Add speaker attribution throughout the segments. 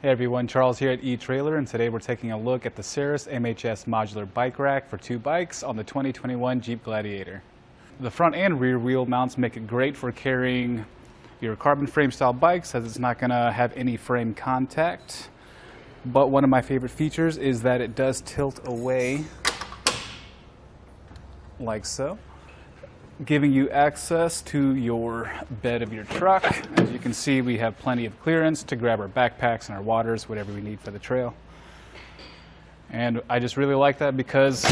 Speaker 1: Hey everyone, Charles here at eTrailer, and today we're taking a look at the Saris MHS modular bike rack for two bikes on the 2021 Jeep Gladiator. The front and rear wheel mounts make it great for carrying your carbon frame style bikes as it's not going to have any frame contact. But one of my favorite features is that it does tilt away like so giving you access to your bed of your truck. As you can see, we have plenty of clearance to grab our backpacks and our waters, whatever we need for the trail. And I just really like that because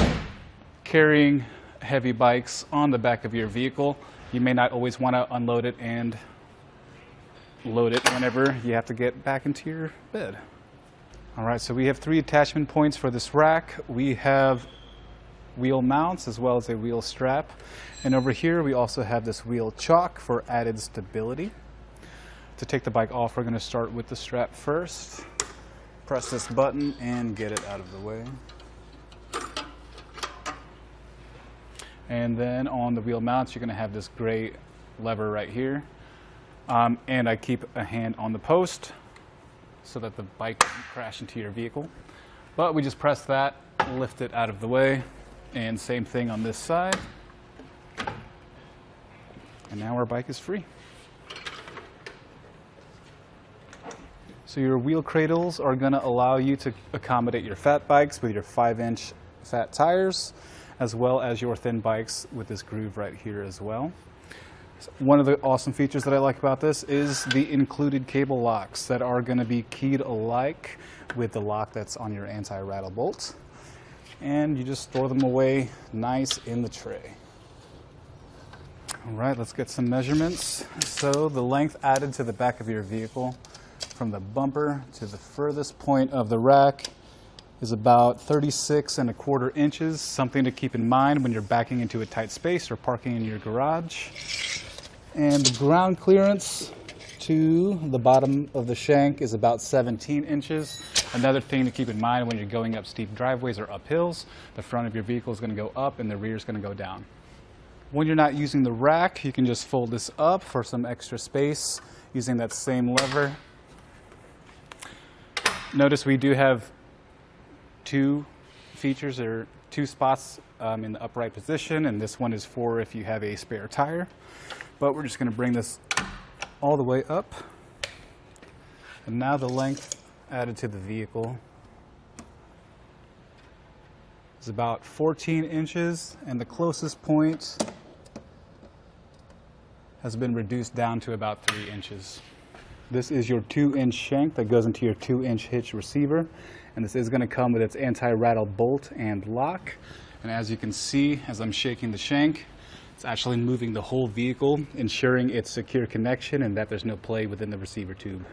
Speaker 1: carrying heavy bikes on the back of your vehicle, you may not always want to unload it and load it whenever you have to get back into your bed. All right, so we have three attachment points for this rack. We have wheel mounts as well as a wheel strap. And over here we also have this wheel chock for added stability. To take the bike off, we're going to start with the strap first. Press this button and get it out of the way. And then on the wheel mounts, you're going to have this gray lever right here. Um, and I keep a hand on the post so that the bike doesn't crash into your vehicle. But we just press that, lift it out of the way, and same thing on this side. And now our bike is free. So your wheel cradles are going to allow you to accommodate your fat bikes with your 5-inch fat tires, as well as your thin bikes with this groove right here as well. One of the awesome features that I like about this is the included cable locks that are going to be keyed alike with the lock that's on your anti-rattle bolt and you just store them away nice in the tray. All right, let's get some measurements. So the length added to the back of your vehicle from the bumper to the furthest point of the rack is about 36 and a quarter inches, something to keep in mind when you're backing into a tight space or parking in your garage. And the ground clearance to the bottom of the shank is about 17 inches. Another thing to keep in mind when you're going up steep driveways or up hills, the front of your vehicle is going to go up and the rear is going to go down. When you're not using the rack, you can just fold this up for some extra space using that same lever. Notice we do have two features or two spots um, in the upright position, and this one is for if you have a spare tire. But we're just going to bring this all the way up. And now the length added to the vehicle is about 14 inches and the closest point has been reduced down to about three inches. This is your two inch shank that goes into your two inch hitch receiver. And this is gonna come with its anti-rattle bolt and lock. And as you can see, as I'm shaking the shank, it's actually moving the whole vehicle, ensuring its secure connection and that there's no play within the receiver tube.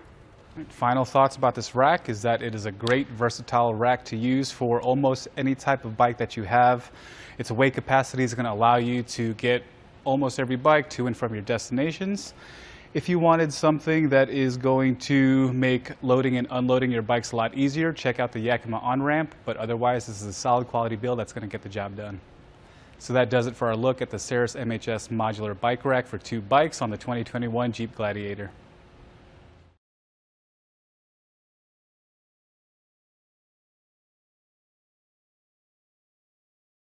Speaker 1: Final thoughts about this rack is that it is a great versatile rack to use for almost any type of bike that you have. Its weight capacity is going to allow you to get almost every bike to and from your destinations. If you wanted something that is going to make loading and unloading your bikes a lot easier, check out the Yakima on-ramp, but otherwise this is a solid quality build that's going to get the job done. So that does it for our look at the Saris MHS modular bike rack for two bikes on the 2021 Jeep Gladiator.